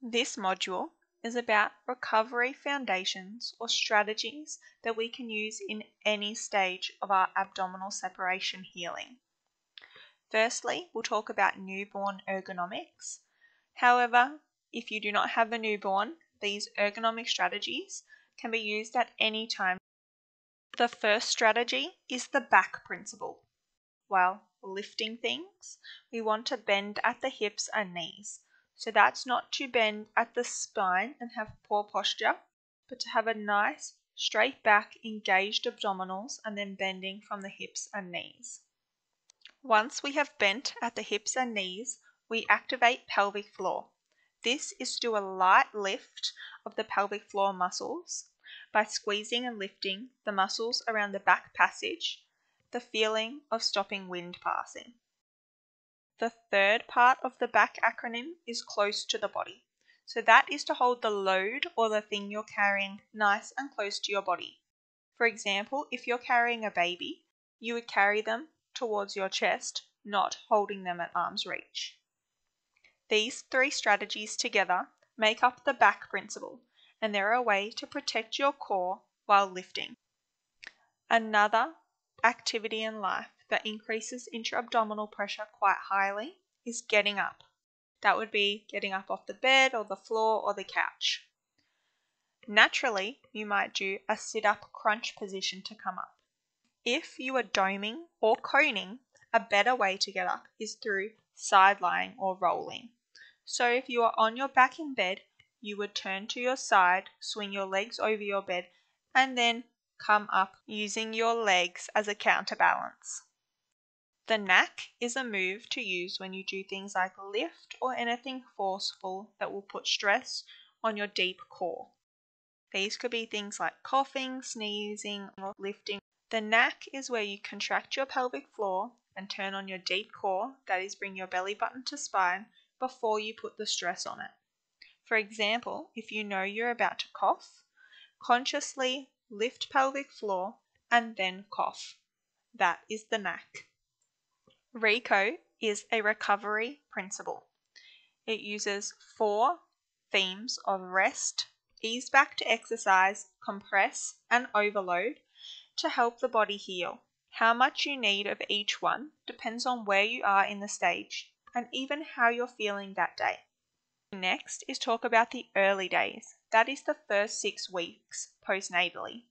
This module is about recovery foundations or strategies that we can use in any stage of our abdominal separation healing. Firstly, we'll talk about newborn ergonomics. However, if you do not have a newborn, these ergonomic strategies can be used at any time. The first strategy is the back principle. While lifting things, we want to bend at the hips and knees so that's not to bend at the spine and have poor posture, but to have a nice straight back, engaged abdominals, and then bending from the hips and knees. Once we have bent at the hips and knees, we activate pelvic floor. This is to do a light lift of the pelvic floor muscles by squeezing and lifting the muscles around the back passage, the feeling of stopping wind passing. The third part of the back acronym is close to the body. So that is to hold the load or the thing you're carrying nice and close to your body. For example, if you're carrying a baby, you would carry them towards your chest, not holding them at arm's reach. These three strategies together make up the back principle, and they're a way to protect your core while lifting. Another activity in life that increases intra-abdominal pressure quite highly is getting up. That would be getting up off the bed or the floor or the couch. Naturally, you might do a sit-up crunch position to come up. If you are doming or coning, a better way to get up is through side lying or rolling. So if you are on your back in bed, you would turn to your side, swing your legs over your bed, and then come up using your legs as a counterbalance. The knack is a move to use when you do things like lift or anything forceful that will put stress on your deep core. These could be things like coughing, sneezing, or lifting. The knack is where you contract your pelvic floor and turn on your deep core, that is, bring your belly button to spine, before you put the stress on it. For example, if you know you're about to cough, consciously lift pelvic floor and then cough. That is the knack. RICO is a recovery principle. It uses four themes of rest, ease back to exercise, compress, and overload to help the body heal. How much you need of each one depends on where you are in the stage and even how you're feeling that day. Next is talk about the early days, that is the first six weeks postnatally.